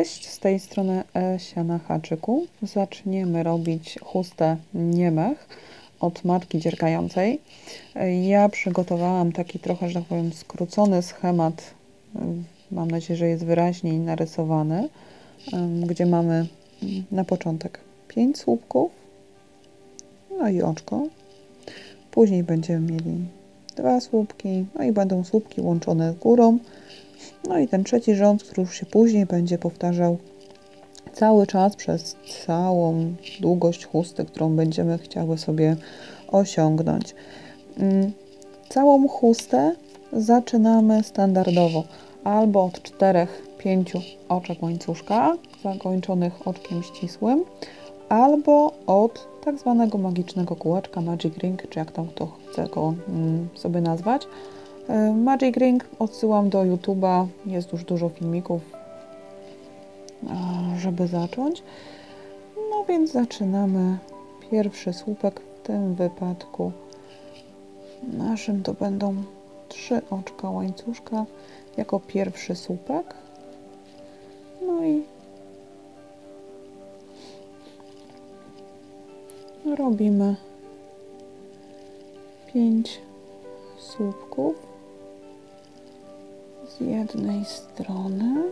Cześć, z tej strony Esia na haczyku. Zaczniemy robić chustę niemech od matki dziergającej. Ja przygotowałam taki trochę, że tak powiem, skrócony schemat. Mam nadzieję, że jest wyraźniej narysowany, gdzie mamy na początek 5 słupków, no i oczko. Później będziemy mieli dwa słupki, no i będą słupki łączone górą no i ten trzeci rząd, który już się później będzie powtarzał cały czas przez całą długość chusty, którą będziemy chciały sobie osiągnąć. Mm, całą chustę zaczynamy standardowo albo od 4-5 oczek łańcuszka zakończonych oczkiem ścisłym, albo od tak zwanego magicznego kółeczka Magic Ring, czy jak tam kto chce go mm, sobie nazwać. E, Magic Ring odsyłam do YouTube'a, jest już dużo filmików, żeby zacząć. No więc zaczynamy pierwszy słupek, w tym wypadku naszym to będą trzy oczka łańcuszka jako pierwszy słupek. No i robimy pięć słupków z jednej strony.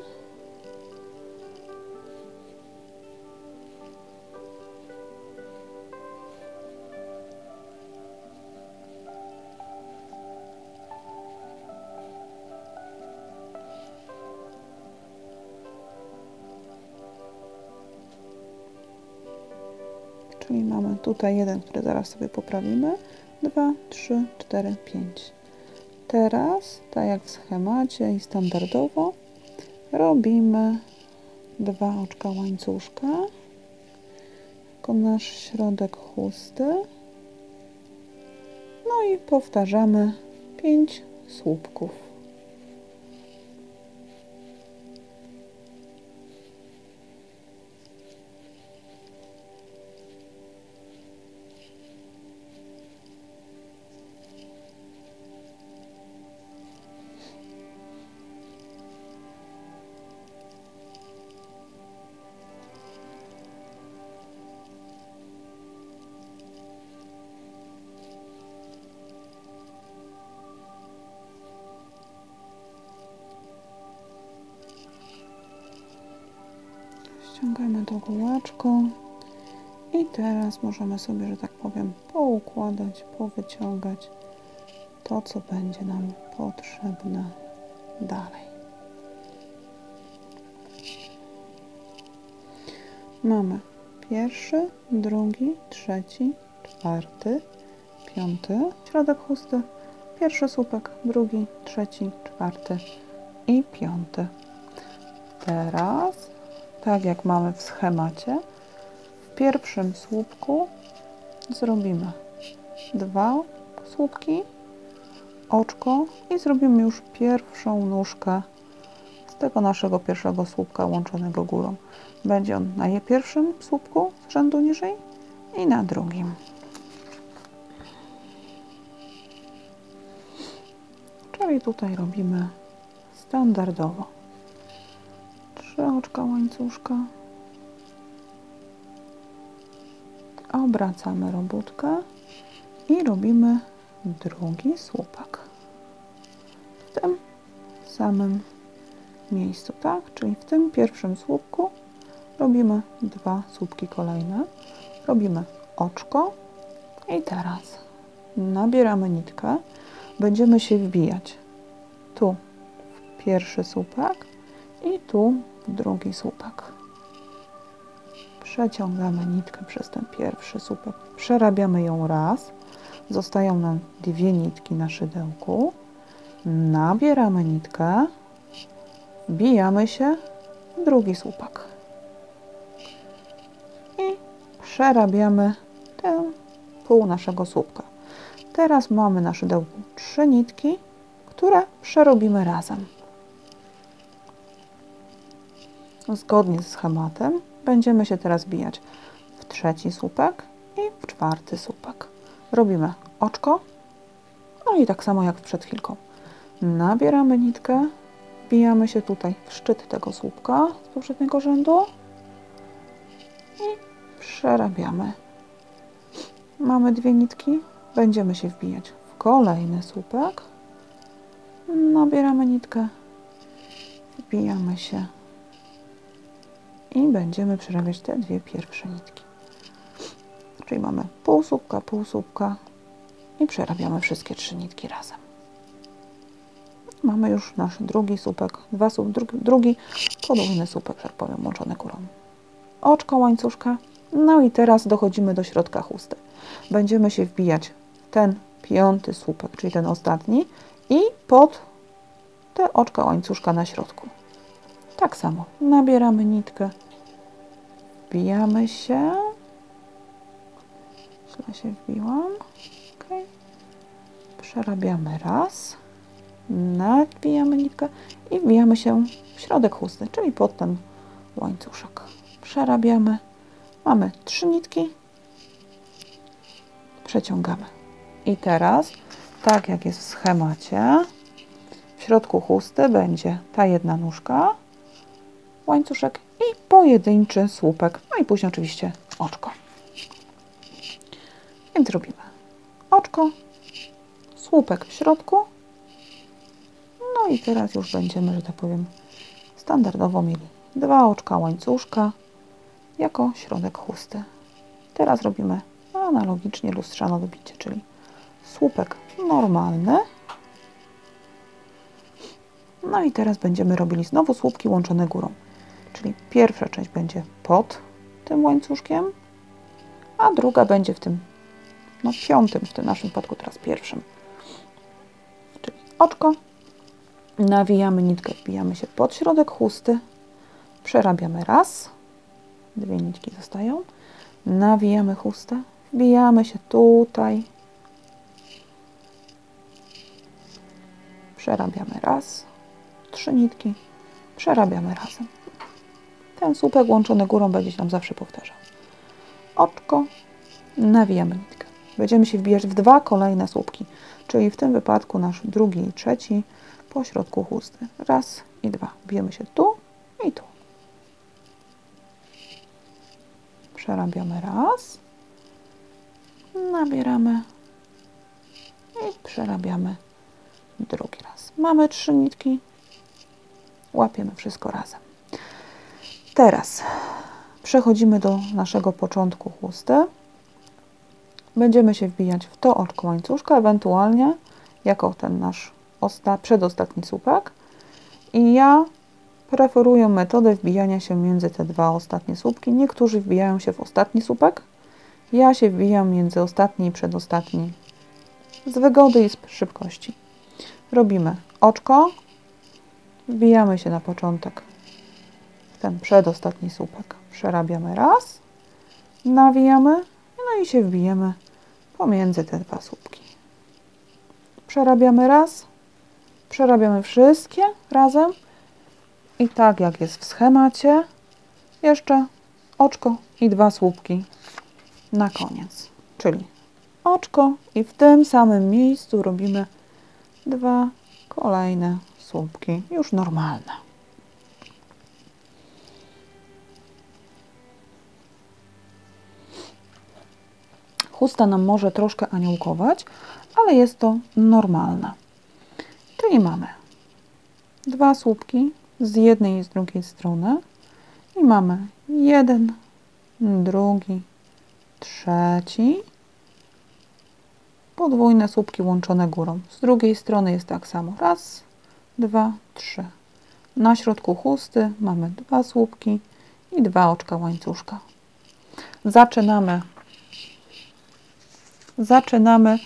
Czyli mamy tutaj jeden, który zaraz sobie poprawimy. 2, 3, 4, 5. Teraz, tak jak w schemacie i standardowo, robimy dwa oczka łańcuszka jako nasz środek chusty. No i powtarzamy 5 słupków. Do kółeczką i teraz możemy sobie, że tak powiem, poukładać, powyciągać to, co będzie nam potrzebne dalej. Mamy pierwszy, drugi, trzeci, czwarty, piąty, środek chusty, pierwszy słupek, drugi, trzeci, czwarty i piąty. Teraz tak jak mamy w schemacie, w pierwszym słupku zrobimy dwa słupki, oczko i zrobimy już pierwszą nóżkę z tego naszego pierwszego słupka łączonego górą. Będzie on na pierwszym słupku z rzędu niżej i na drugim. Czyli tutaj robimy standardowo oczka łańcuszka. Obracamy robótkę i robimy drugi słupek. W tym samym miejscu, tak? Czyli w tym pierwszym słupku robimy dwa słupki kolejne. Robimy oczko i teraz nabieramy nitkę. Będziemy się wbijać tu w pierwszy słupek i tu drugi słupek. Przeciągamy nitkę przez ten pierwszy słupek. Przerabiamy ją raz. Zostają nam dwie nitki na szydełku. Nabieramy nitkę. Wbijamy się drugi słupek. I przerabiamy tę pół naszego słupka. Teraz mamy na szydełku trzy nitki, które przerobimy razem. Zgodnie z schematem będziemy się teraz bijać w trzeci słupek i w czwarty słupek. Robimy oczko, no i tak samo jak przed chwilką. Nabieramy nitkę, wbijamy się tutaj w szczyt tego słupka z poprzedniego rzędu i przerabiamy. Mamy dwie nitki, będziemy się wbijać w kolejny słupek. Nabieramy nitkę, wbijamy się i będziemy przerabiać te dwie pierwsze nitki. Czyli mamy pół słupka, pół i przerabiamy wszystkie trzy nitki razem. Mamy już nasz drugi słupek, dwa słup, drugi, drugi podwójny słupek, że tak powiem, łączony górą. Oczko łańcuszka. No i teraz dochodzimy do środka chusty. Będziemy się wbijać ten piąty słupek, czyli ten ostatni i pod te oczka łańcuszka na środku. Tak samo. Nabieramy nitkę, wbijamy się, źle się wbiłam, okay. przerabiamy raz, nadbijamy nitkę i wbijamy się w środek chusty, czyli pod ten łańcuszek. Przerabiamy, mamy trzy nitki, przeciągamy. I teraz, tak jak jest w schemacie, w środku chusty będzie ta jedna nóżka, łańcuszek i pojedynczy słupek, no i później oczywiście oczko. Więc robimy oczko, słupek w środku, no i teraz już będziemy, że tak powiem, standardowo mieli dwa oczka łańcuszka jako środek chusty. Teraz robimy analogicznie lustrzano dobicie, czyli słupek normalny. No i teraz będziemy robili znowu słupki łączone górą. Czyli pierwsza część będzie pod tym łańcuszkiem, a druga będzie w tym no, piątym, w tym naszym wypadku teraz pierwszym. Czyli oczko, nawijamy nitkę, wbijamy się pod środek chusty, przerabiamy raz, dwie nitki zostają, nawijamy chustę, wbijamy się tutaj, przerabiamy raz, trzy nitki, przerabiamy razem. Ten słupek łączony górą będzie się nam zawsze powtarzał. Oczko, nawijamy nitkę. Będziemy się wbijać w dwa kolejne słupki, czyli w tym wypadku nasz drugi i trzeci po środku chusty. Raz i dwa. Bijemy się tu i tu. Przerabiamy raz, nabieramy i przerabiamy drugi raz. Mamy trzy nitki, łapiemy wszystko razem. Teraz przechodzimy do naszego początku chusty. Będziemy się wbijać w to oczko łańcuszka, ewentualnie jako ten nasz osta przedostatni słupek. I ja preferuję metodę wbijania się między te dwa ostatnie słupki. Niektórzy wbijają się w ostatni słupek. Ja się wbijam między ostatni i przedostatni z wygody i z szybkości. Robimy oczko, wbijamy się na początek ten przedostatni słupek. Przerabiamy raz, nawijamy, no i się wbijemy pomiędzy te dwa słupki. Przerabiamy raz, przerabiamy wszystkie razem i tak jak jest w schemacie, jeszcze oczko i dwa słupki na koniec. Czyli oczko i w tym samym miejscu robimy dwa kolejne słupki, już normalne. Chusta nam może troszkę aniołkować, ale jest to normalne. Czyli mamy dwa słupki z jednej i z drugiej strony i mamy jeden, drugi, trzeci, podwójne słupki łączone górą. Z drugiej strony jest tak samo. Raz, dwa, trzy. Na środku chusty mamy dwa słupki i dwa oczka łańcuszka. Zaczynamy zaczynamy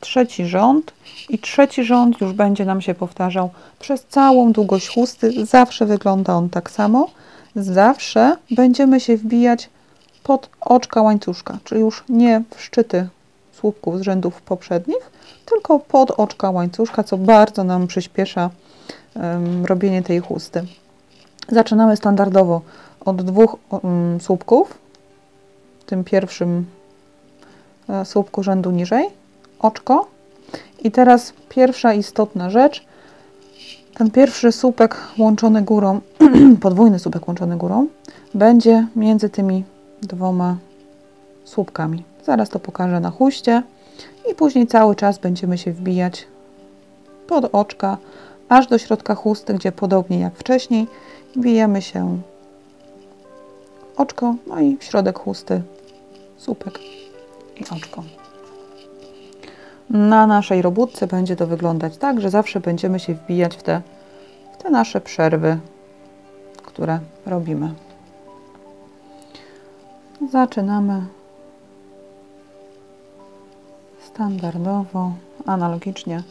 trzeci rząd i trzeci rząd już będzie nam się powtarzał przez całą długość chusty. Zawsze wygląda on tak samo. Zawsze będziemy się wbijać pod oczka łańcuszka, czyli już nie w szczyty słupków z rzędów poprzednich, tylko pod oczka łańcuszka, co bardzo nam przyspiesza um, robienie tej chusty. Zaczynamy standardowo od dwóch um, słupków. Tym pierwszym słupku rzędu niżej, oczko. I teraz pierwsza istotna rzecz. Ten pierwszy słupek łączony górą, podwójny słupek łączony górą, będzie między tymi dwoma słupkami. Zaraz to pokażę na huście i później cały czas będziemy się wbijać pod oczka, aż do środka chusty, gdzie podobnie jak wcześniej bijemy się oczko, no i w środek chusty słupek oczko. Na naszej robótce będzie to wyglądać tak, że zawsze będziemy się wbijać w te, w te nasze przerwy, które robimy. Zaczynamy standardowo, analogicznie.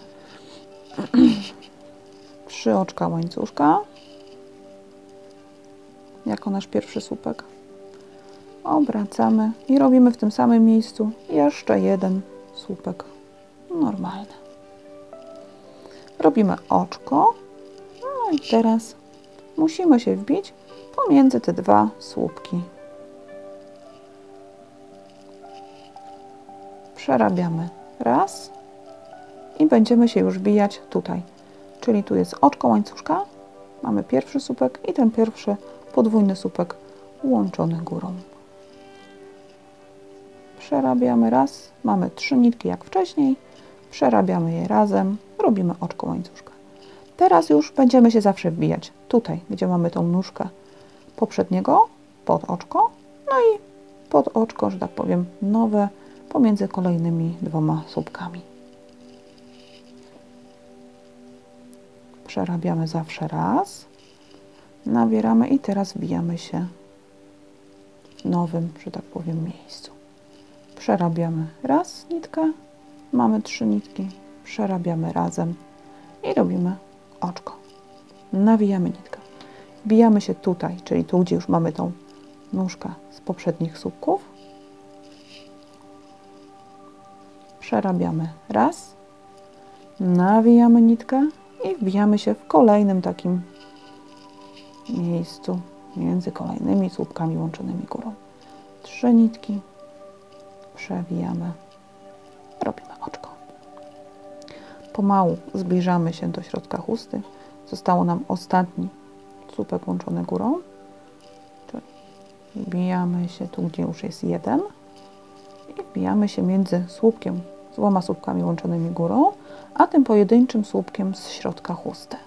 Trzy oczka łańcuszka jako nasz pierwszy słupek. Obracamy i robimy w tym samym miejscu jeszcze jeden słupek normalny. Robimy oczko. No i teraz musimy się wbić pomiędzy te dwa słupki. Przerabiamy raz i będziemy się już bijać tutaj. Czyli tu jest oczko łańcuszka, mamy pierwszy słupek i ten pierwszy podwójny słupek łączony górą. Przerabiamy raz, mamy trzy nitki jak wcześniej, przerabiamy je razem, robimy oczko łańcuszka. Teraz już będziemy się zawsze wbijać tutaj, gdzie mamy tą nóżkę poprzedniego, pod oczko, no i pod oczko, że tak powiem, nowe pomiędzy kolejnymi dwoma słupkami. Przerabiamy zawsze raz, nabieramy i teraz wbijamy się w nowym, że tak powiem, miejscu. Przerabiamy raz nitkę, mamy trzy nitki, przerabiamy razem i robimy oczko. Nawijamy nitkę. Wbijamy się tutaj, czyli tu, gdzie już mamy tą nóżkę z poprzednich słupków. Przerabiamy raz, nawijamy nitkę i wbijamy się w kolejnym takim miejscu między kolejnymi słupkami łączonymi górą. Trzy nitki, przewijamy, robimy oczko. Pomału zbliżamy się do środka chusty. Zostało nam ostatni słupek łączony górą. Wbijamy się tu, gdzie już jest jeden i wbijamy się między słupkiem, z dwoma słupkami łączonymi górą, a tym pojedynczym słupkiem z środka chusty.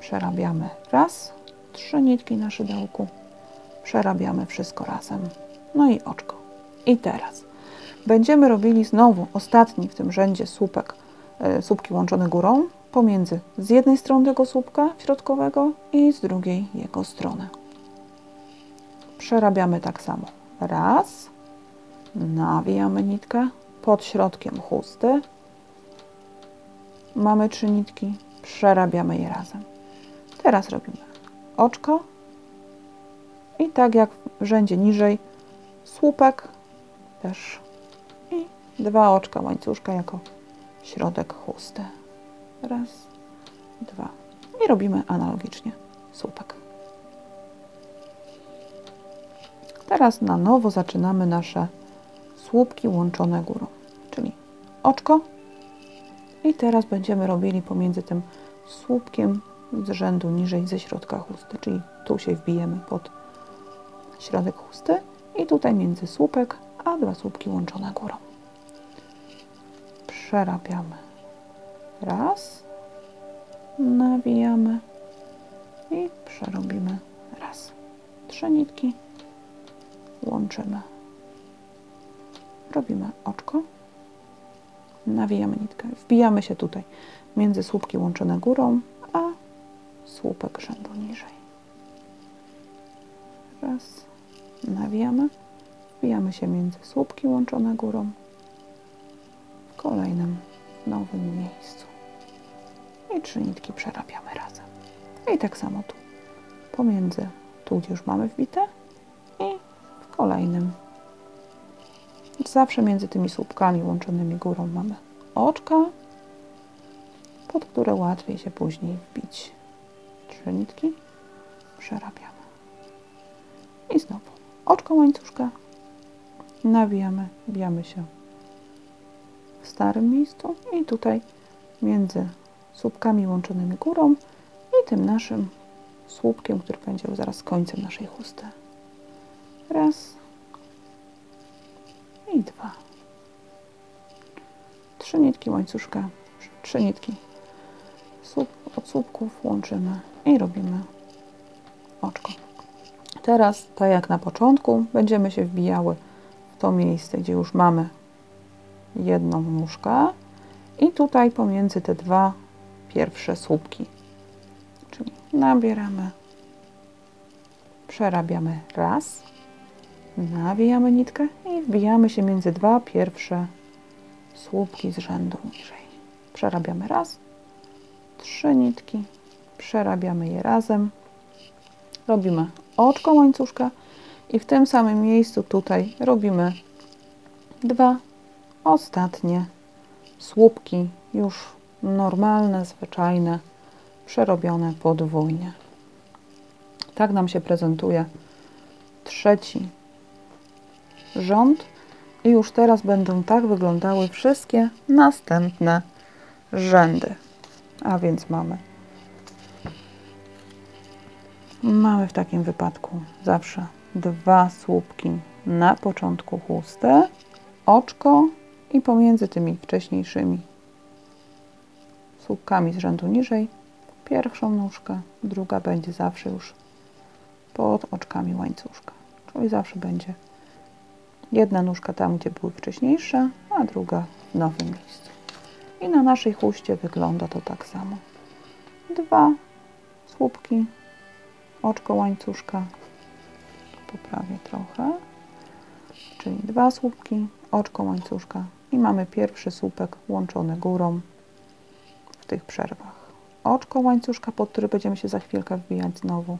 Przerabiamy raz, trzy nitki na szydełku, przerabiamy wszystko razem, no i oczko. I teraz będziemy robili znowu ostatni w tym rzędzie słupek, y, słupki łączone górą pomiędzy z jednej strony tego słupka środkowego i z drugiej jego strony. Przerabiamy tak samo. Raz, nawijamy nitkę pod środkiem chusty. Mamy trzy nitki, przerabiamy je razem. Teraz robimy oczko i tak jak w rzędzie niżej słupek też i dwa oczka łańcuszka jako środek chusty. Raz, dwa. I robimy analogicznie słupek. Teraz na nowo zaczynamy nasze słupki łączone górą, czyli oczko i teraz będziemy robili pomiędzy tym słupkiem z rzędu niżej ze środka chusty, czyli tu się wbijemy pod środek chusty i tutaj między słupek a dwa słupki łączone górą. Przerabiamy. Raz. Nawijamy. I przerobimy raz. Trzy nitki. Łączymy. Robimy oczko. Nawijamy nitkę. Wbijamy się tutaj między słupki łączone górą, a słupek rzędu niżej. Raz. Nawijamy. Wbijamy się między słupki łączone górą w kolejnym nowym miejscu. I trzy nitki przerabiamy razem. I tak samo tu. Pomiędzy tu, gdzie już mamy wbite i w kolejnym. Zawsze między tymi słupkami łączonymi górą mamy oczka, pod które łatwiej się później wbić. Trzy nitki przerabiamy. I znowu oczko łańcuszka nawijamy, wbijamy się w starym miejscu i tutaj między słupkami łączonymi górą i tym naszym słupkiem, który będzie zaraz końcem naszej chusty. Raz i dwa. Trzy nitki łańcuszka, trzy nitki słup, od słupków łączymy i robimy oczko. Teraz, tak jak na początku, będziemy się wbijały to miejsce, gdzie już mamy jedną nóżkę i tutaj pomiędzy te dwa pierwsze słupki. Czyli nabieramy, przerabiamy raz, nawijamy nitkę i wbijamy się między dwa pierwsze słupki z rzędu niżej. Przerabiamy raz, trzy nitki, przerabiamy je razem, robimy oczko łańcuszka i w tym samym miejscu tutaj robimy dwa ostatnie słupki już normalne, zwyczajne, przerobione podwójnie. Tak nam się prezentuje trzeci rząd i już teraz będą tak wyglądały wszystkie następne rzędy. A więc mamy mamy w takim wypadku zawsze dwa słupki na początku chusty, oczko i pomiędzy tymi wcześniejszymi słupkami z rzędu niżej pierwszą nóżkę, druga będzie zawsze już pod oczkami łańcuszka. Czyli zawsze będzie jedna nóżka tam, gdzie były wcześniejsze, a druga w nowym miejscu. I na naszej chuście wygląda to tak samo. Dwa słupki, oczko łańcuszka, poprawię trochę, czyli dwa słupki, oczko łańcuszka i mamy pierwszy słupek łączony górą w tych przerwach. Oczko łańcuszka, pod który będziemy się za chwilkę wbijać znowu.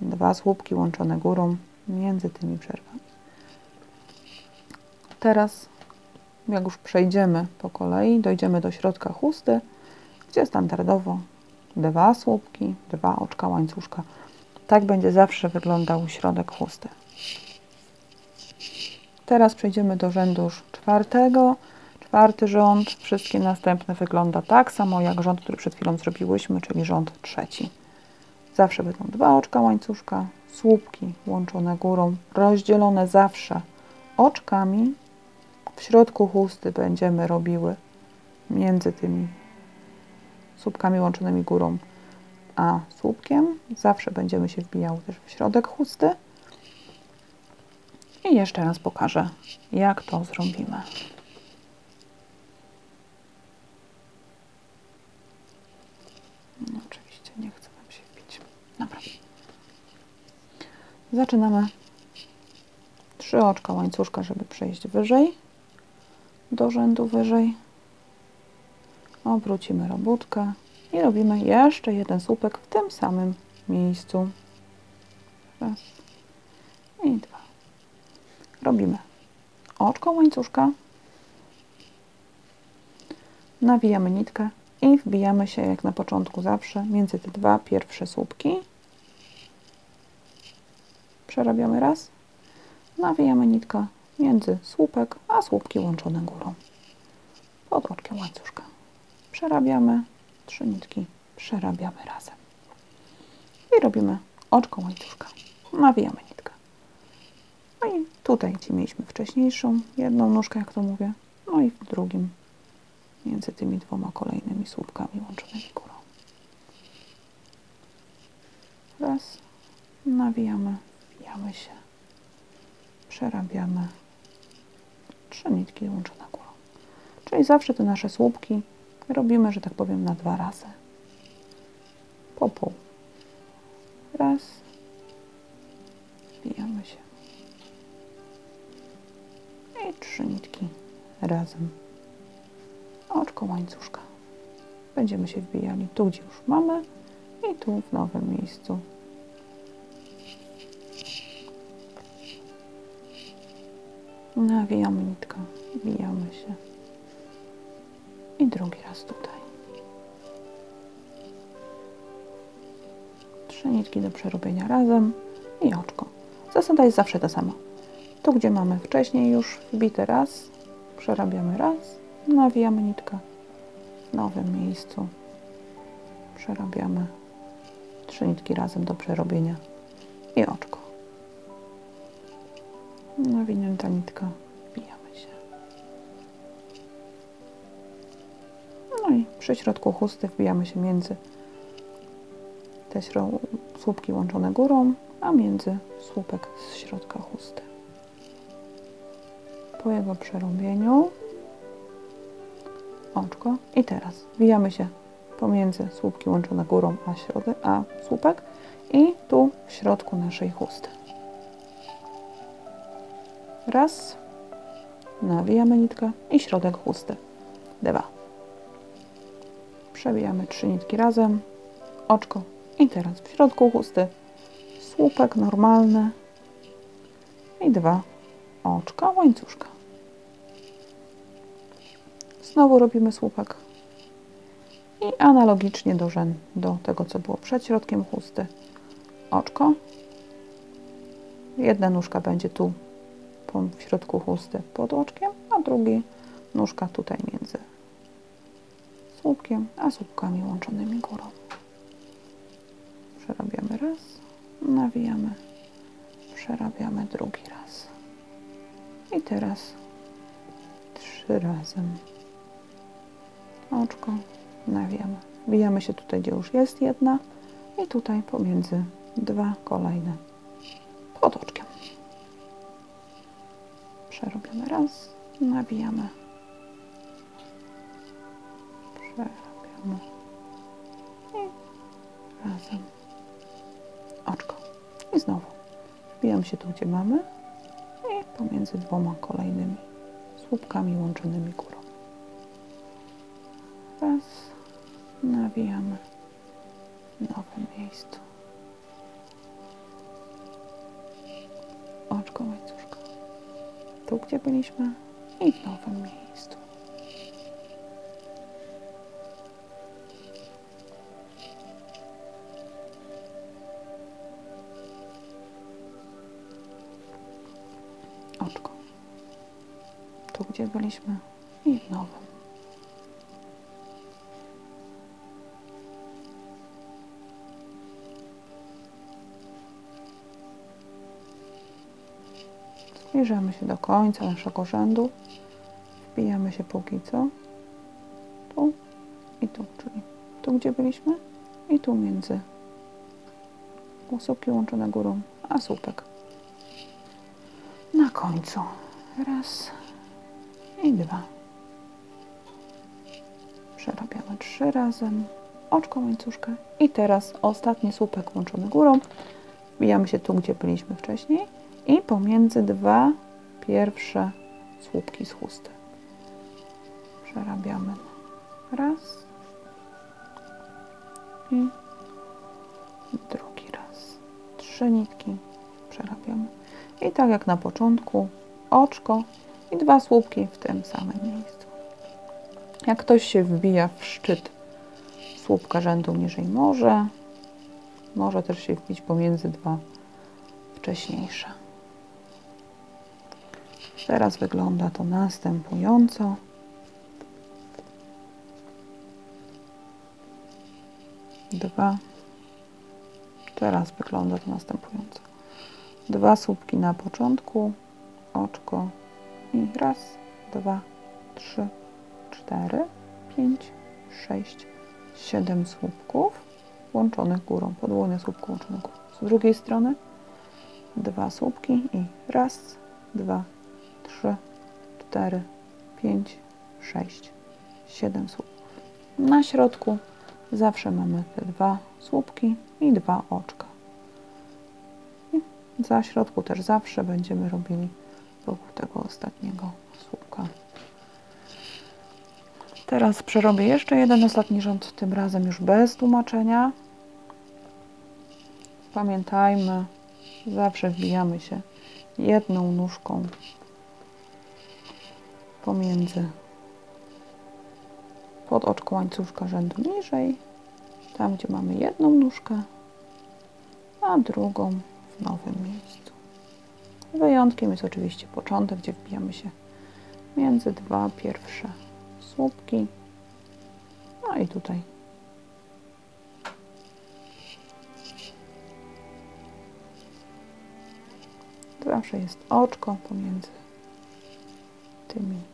Dwa słupki łączone górą między tymi przerwami. Teraz, jak już przejdziemy po kolei, dojdziemy do środka chusty, gdzie standardowo dwa słupki, dwa oczka łańcuszka. Tak będzie zawsze wyglądał środek chusty. Teraz przejdziemy do rzędu czwartego. Czwarty rząd, wszystkie następne wygląda tak samo jak rząd, który przed chwilą zrobiłyśmy, czyli rząd trzeci. Zawsze będą dwa oczka łańcuszka, słupki łączone górą, rozdzielone zawsze oczkami. W środku chusty będziemy robiły między tymi słupkami łączonymi górą a słupkiem. Zawsze będziemy się wbijały też w środek chusty. I jeszcze raz pokażę, jak to zrobimy. No, oczywiście nie chcę nam się wbić. Dobra. Zaczynamy trzy oczka łańcuszka, żeby przejść wyżej, do rzędu wyżej. Obrócimy robótkę i robimy jeszcze jeden słupek w tym samym miejscu. Raz i dwa. Robimy oczko łańcuszka, nawijamy nitkę i wbijamy się jak na początku zawsze między te dwa pierwsze słupki. Przerabiamy raz, nawijamy nitkę między słupek a słupki łączone górą pod oczkiem łańcuszka. Przerabiamy trzy nitki, przerabiamy razem i robimy oczko łańcuszka. Nawijamy nitkę. No i tutaj, gdzie mieliśmy wcześniejszą jedną nóżkę, jak to mówię, no i w drugim między tymi dwoma kolejnymi słupkami łączonymi górą. Raz, nawijamy, wbijamy się, przerabiamy, trzy nitki łączone górą. Czyli zawsze te nasze słupki robimy, że tak powiem, na dwa razy. Po pół. Raz. Wbijamy się. I trzy nitki razem oczko łańcuszka. Będziemy się wbijali tu, gdzie już mamy i tu w nowym miejscu. Nawijamy nitkę, wbijamy się drugi raz tutaj. Trzy nitki do przerobienia razem i oczko. Zasada jest zawsze ta sama. Tu, gdzie mamy wcześniej już wbite raz, przerabiamy raz, nawijamy nitkę, w nowym miejscu przerabiamy trzy nitki razem do przerobienia i oczko. Nawinięta nitka, przy środku chusty wbijamy się między te słupki łączone górą, a między słupek z środka chusty. Po jego przerobieniu oczko i teraz wbijamy się pomiędzy słupki łączone górą a, środek, a słupek i tu w środku naszej chusty. Raz, nawijamy nitkę i środek chusty. Dwa. Przewijamy trzy nitki razem, oczko i teraz w środku chusty słupek normalny i dwa oczka łańcuszka. Znowu robimy słupek i analogicznie do, do tego, co było przed środkiem chusty. Oczko. Jedna nóżka będzie tu w środku chusty pod oczkiem, a drugi nóżka tutaj między słupkiem, a słupkami łączonymi górą. Przerabiamy raz, nawijamy, przerabiamy drugi raz. I teraz trzy razem. Oczko, nawijamy. Wbijamy się tutaj, gdzie już jest jedna i tutaj pomiędzy dwa kolejne pod oczkiem. Przerobiamy raz, nawijamy. Przerabiamy. I razem. Oczko. I znowu. Wbijam się tu, gdzie mamy i pomiędzy dwoma kolejnymi słupkami łączonymi górą. Raz. Nawijamy w nowym miejscu. Oczko łańcuszka. Tu, gdzie byliśmy i w nowym miejscu. Gdzie byliśmy i w nowym. Zbliżamy się do końca naszego rzędu. Wbijamy się póki co. Tu i tu, czyli tu, gdzie byliśmy i tu między słupki łączone górą, a słupek. Na końcu. Raz i dwa. Przerabiamy trzy razem. Oczko łańcuszkę. I teraz ostatni słupek łączony górą. Wbijamy się tu, gdzie byliśmy wcześniej i pomiędzy dwa pierwsze słupki z chusty. Przerabiamy raz i drugi raz. Trzy nitki przerabiamy. I tak jak na początku, oczko i dwa słupki w tym samym miejscu. Jak ktoś się wbija w szczyt słupka rzędu niżej może, może też się wbić pomiędzy dwa wcześniejsze. Teraz wygląda to następująco. Dwa. Teraz wygląda to następująco. Dwa słupki na początku, oczko i raz, dwa, trzy, cztery, pięć, sześć, siedem słupków łączonych górą, podwójne słupki łączone górą. Z drugiej strony dwa słupki i raz, dwa, 3, 4, 5, 6, 7 słupków. Na środku zawsze mamy te dwa słupki i dwa oczka. I za środku też zawsze będziemy robili wokół tego ostatniego słupka. Teraz przerobię jeszcze jeden ostatni rząd, tym razem już bez tłumaczenia. Pamiętajmy, zawsze wbijamy się jedną nóżką pomiędzy pod oczko łańcuszka rzędu niżej, tam gdzie mamy jedną nóżkę, a drugą w nowym miejscu. Wyjątkiem jest oczywiście początek, gdzie wbijamy się między dwa pierwsze słupki No i tutaj. Zawsze jest oczko pomiędzy tymi.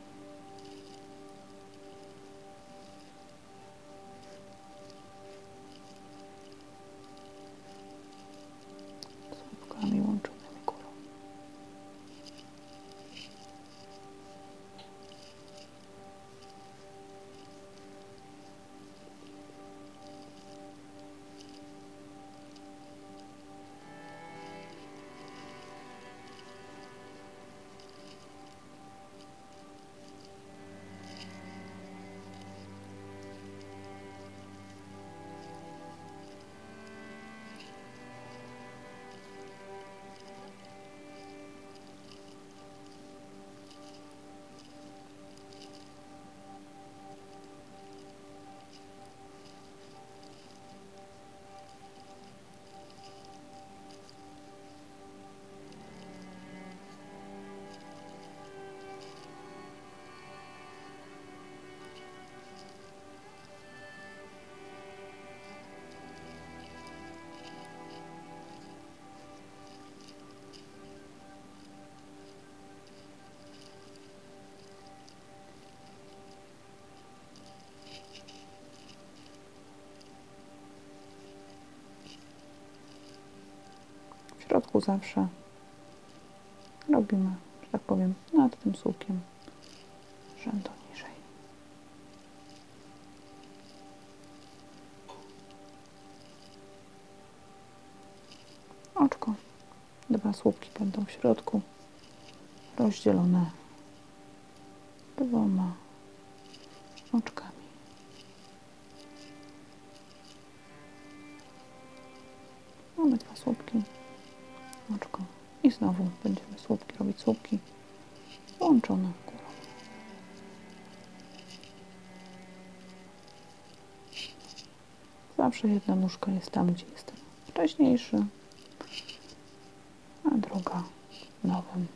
Środku zawsze robimy, że tak powiem, nad tym słupkiem rzędu niżej. Oczko. Dwa słupki będą w środku rozdzielone dwoma oczkami. Mamy dwa słupki I znowu będziemy słupki robić słupki łączone górą. Zawsze jedna nóżka jest tam, gdzie jest ten wcześniejszy, a druga nowym.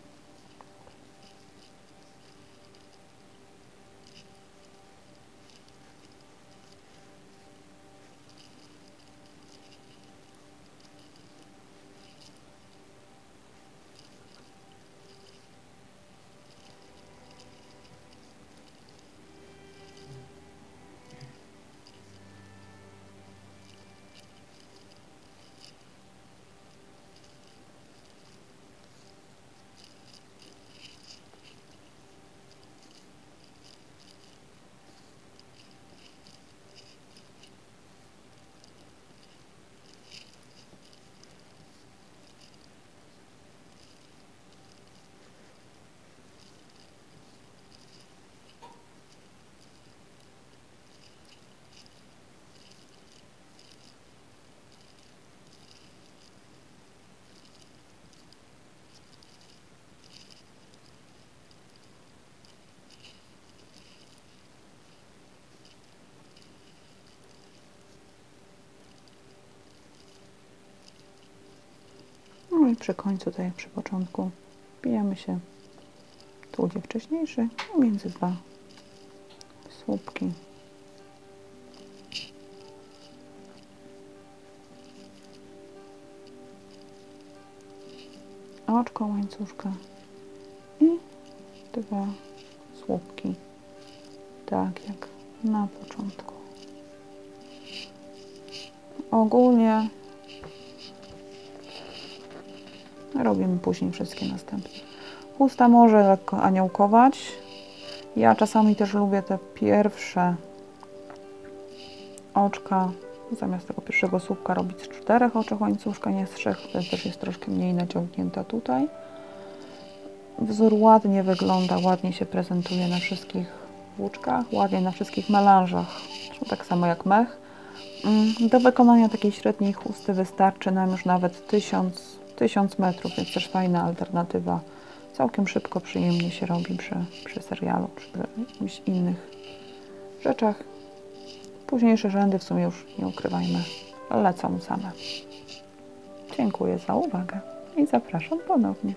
No i przy końcu, tak jak przy początku, wbijamy się tu, gdzie wcześniejszy, między dwa słupki. Oczko łańcuszka i dwa słupki, tak jak na początku. Ogólnie robimy później wszystkie następne. Chusta może lekko aniołkować. Ja czasami też lubię te pierwsze oczka, zamiast tego pierwszego słupka robić z czterech oczek łańcuszka, nie z trzech, to też jest troszkę mniej naciągnięta tutaj. Wzór ładnie wygląda, ładnie się prezentuje na wszystkich włóczkach, ładnie na wszystkich melanżach, tak samo jak mech. Mm, Do wykonania takiej średniej chusty wystarczy nam już nawet 1000, 1000 metrów, więc też fajna alternatywa. Całkiem szybko, przyjemnie się robi przy, przy serialu, przy jakichś innych rzeczach. Późniejsze rzędy w sumie już nie ukrywajmy, lecą same. Dziękuję za uwagę i zapraszam ponownie.